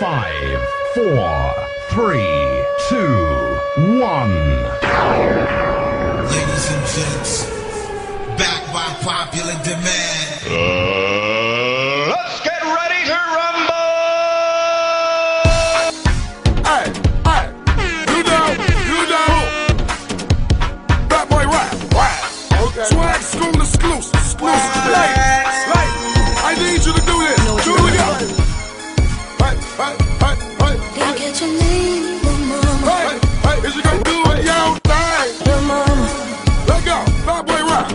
Five, four, three, two, one. Ladies and gents, back by popular demand. Uh. what you need, little mama. Hey, hey, is you gonna do it your thing, little go, fat boy rock.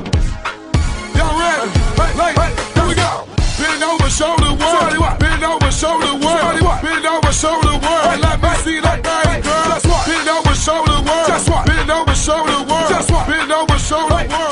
Y'all ready? Hey, hey, here we go. Bend over, shoulder one. Bend over, shoulder one. Bend over, shoulder one. Let me see that thing, girl. Bend over, shoulder one. Bend over, shoulder one. Bend over, shoulder one.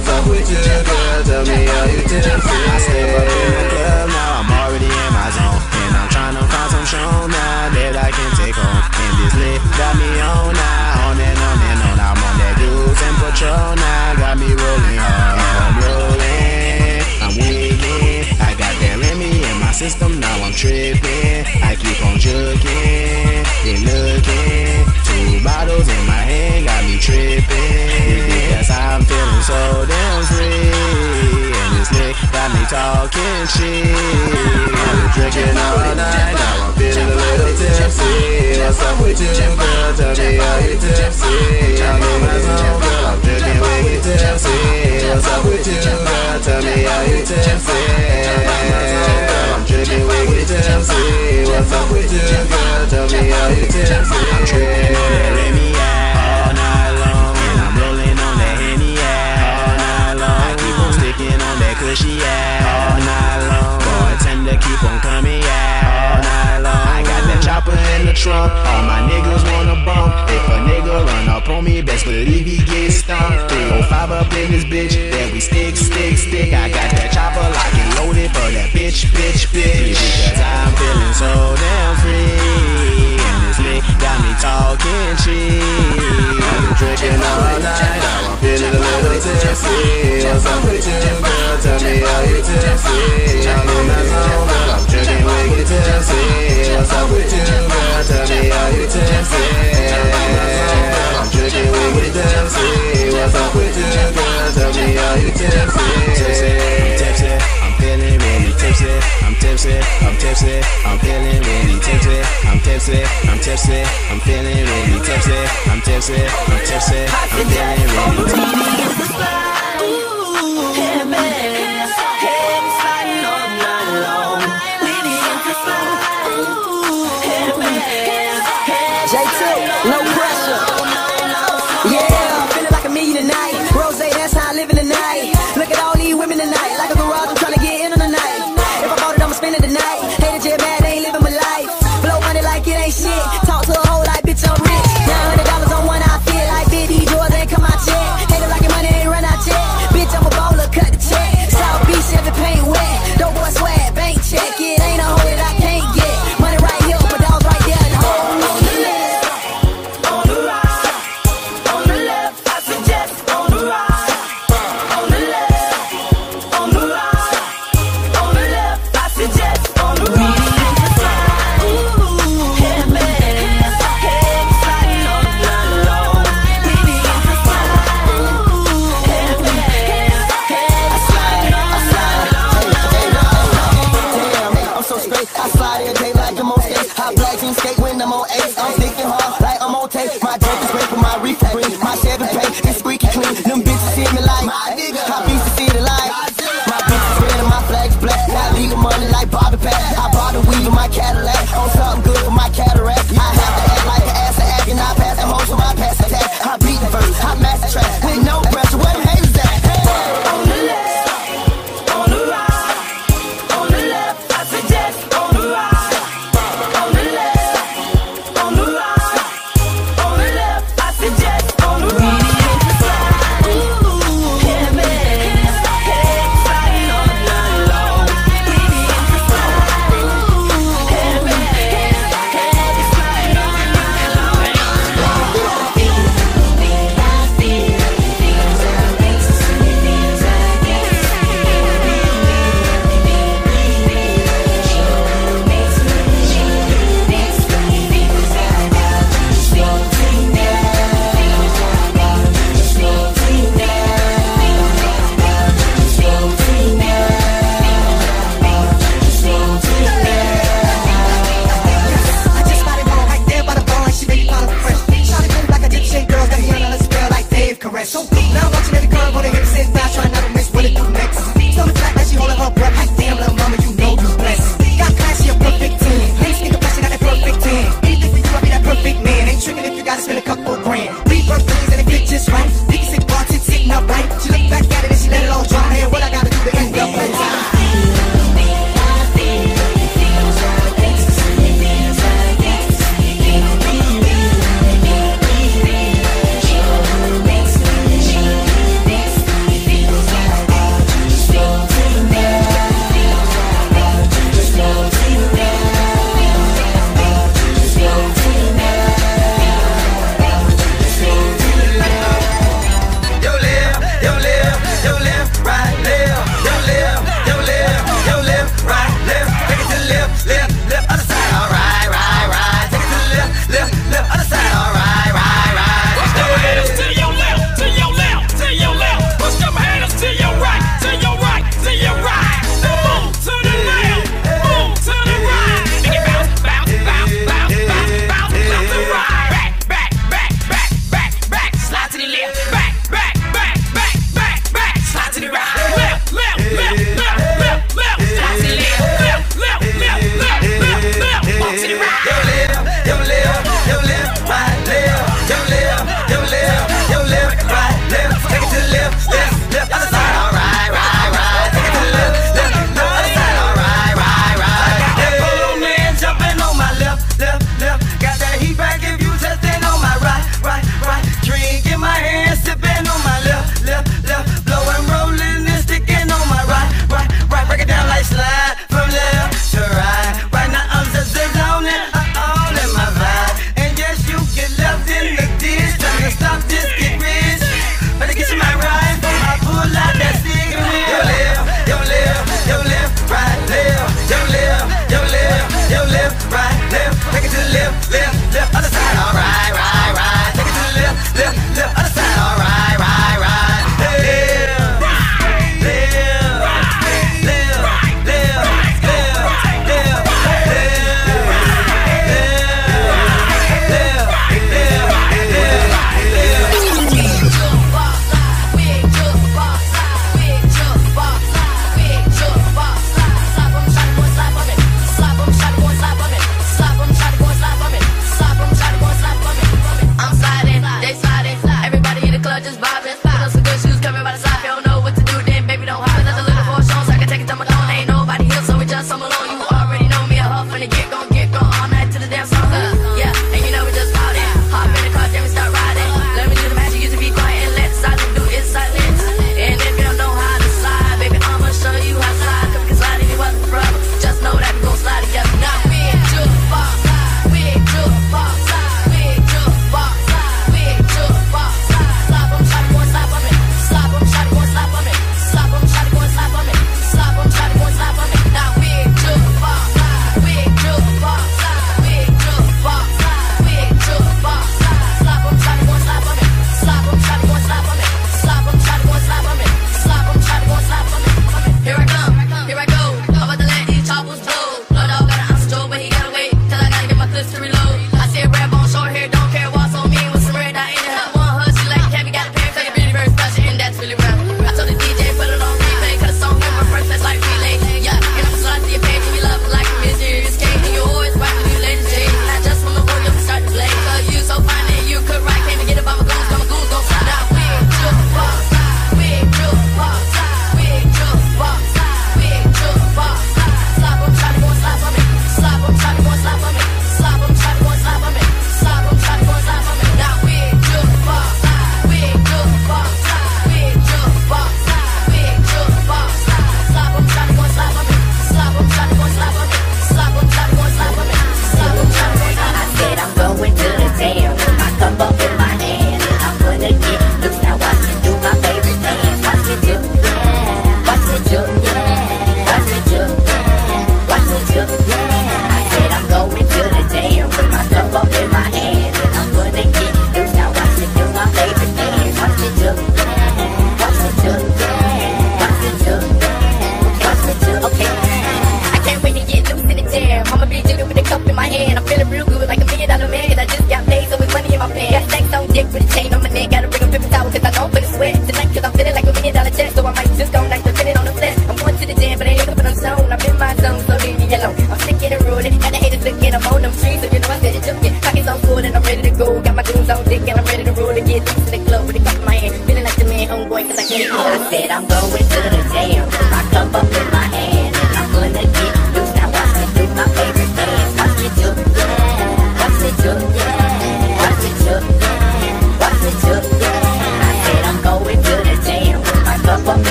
fuck with you, girl. Tell me how you it. I stay up in the club now. I'm already in my zone, and I'm trying to find some show now that I can take home. And this lit got me on now, on and on and on. I'm on that goose and Patrón now, got me rolling hard. I'm rolling, I'm wigging. I got that Remy in my system, now I'm tripping. I keep on jugging, then looking. Two bottles in my hand, got me tripping feeling so damn free. And this Nick got me talking shit. I've been drinking all night, now I'm feeling a little tipsy. What's up with you, girl? Tell me how you tipsy. I'm in my zone, girl. I'm drinking when you tipsy. What's up with you, girl? Tell me how you tipsy. I'm drinking when you tipsy. What's up with you, girl? Tell me how you tipsy. Trump. All my niggas wanna bump. If a nigga run up on me, best believe he gets stumped. 305 up in this bitch, then we stick, stick, stick. I got that chopper locked and loaded for that bitch, bitch, bitch. Because I'm feeling so damn free, and this lick got me talking cheap. I've been drinking all night, now I'm feeling a little tipsy. I'm with too good, Tell me how you tipsy. I'm in that zone. Drinking when you tipsy What's up with you. Tell me how you tipsy I'm drinking when you tipsy What's up with you. Tell me how you tipsy Tipsy, tipsy I'm feeling really tipsy I'm tipsy, I'm tipsy I'm feeling really tipsy I'm tipsy, I'm tipsy I'm feeling really tipsy I'm tipsy, I'm tipsy I'm feeling really tipsy Ooh, hey man No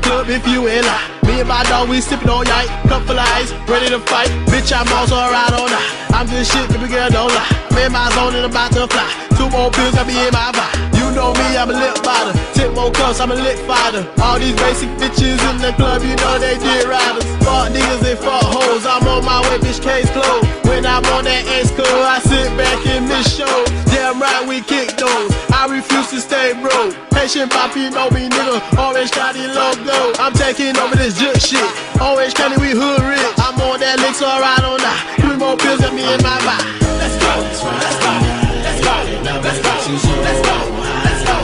the club if you ain't lie. And my dog, we sippin' on night. cup full of ice, ready to fight. Bitch, I'm also a all night. I'm just shit, baby girl, don't lie. I'm in my zone and I'm about to fly. Two more pills, I be in my vibe. You know me, I'm a lip fighter. Tip more cuffs, I'm a lip fighter. All these basic bitches in the club, you know they did riders. Fuck niggas and fuck hoes, I'm on my way, bitch, case closed. When I'm on that ass code, I sit back and miss show. Damn right, we kick those. I refuse to stay broke. Patient poppy, know me, nigga. Orange County, love though. I'm taking over this jerk shit. Orange County, we hood rich. I'm on that lick, so I don't. Three more pills than me and my body. Let's go, let's go, let's go, let's go, let's go, let's go, let's go.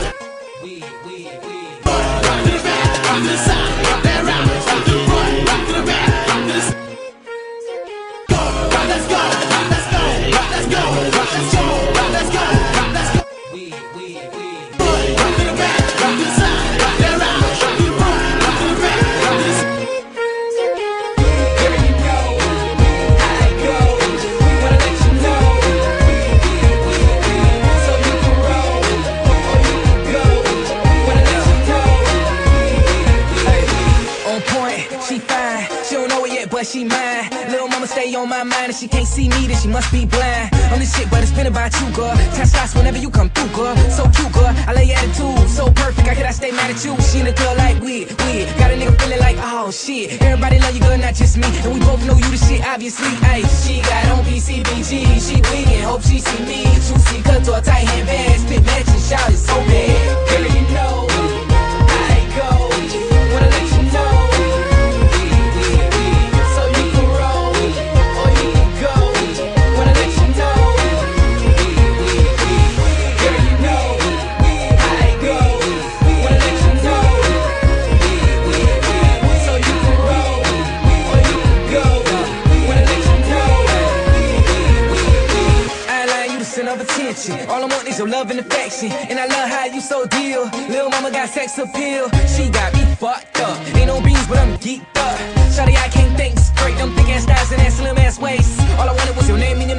We, we, we. Run it back from the side. She mine. Little mama stay on my mind, and she can't see me, then she must be blind. On this shit, but it's been about you, girl. Test shots whenever you come through, girl. So cute, girl. I lay your attitude, so perfect. How could I stay mad at you? She in the club like weird, weird. Got a nigga feeling like, oh shit. Everybody love you, girl, not just me. And we both know you the shit, obviously. Hey, she got on BCBG. She wiggin', hope she see me. Juicy cut to a tight handbag, spit matching, shout it so bad. Girl, you know your love and affection. And I love how you so deal. Little mama got sex appeal. She got me fucked up. Ain't no beans, but I'm geeked up. Shawty, I can't think straight. Them thick ass thighs and that slim ass waist. All I wanted was your name and your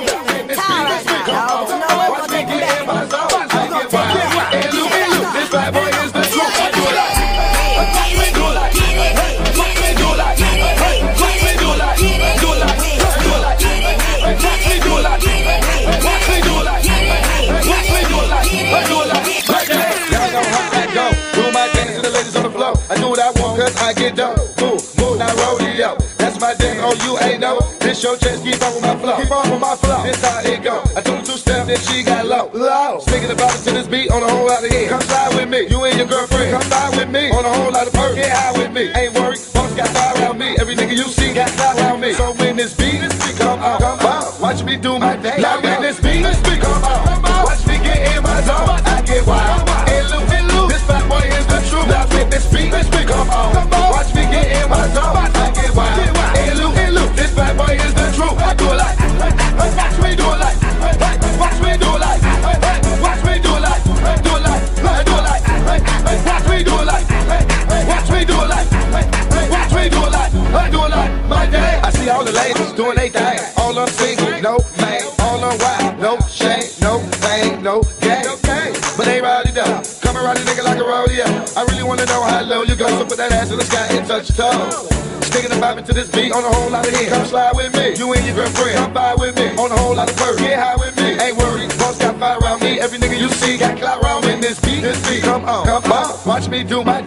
Yeah. then oh you ain't know. This your chance, keep on with my flow. Keep on with my flow. This how it go. I took two steps, then she got low. Low. Sticking about it to this beat on a whole lot of hits. Come slide with me, you and your girlfriend. Come slide with me on a whole lot of perks. Get high with me, ain't worried. Boss got fire around me. Every nigga you see got fire around me. So when this beat, this beat come come. Watch me do my thing. Now when this beat, this beat. this beat on a whole lot of end. Come slide with me. You and your girlfriend. Come by with me. On a whole lot of birds. Get high with me. Ain't worried. Boss got fire around me. Every nigga you see got clout around me. This beat, this beat. Come on, come on. Watch me do my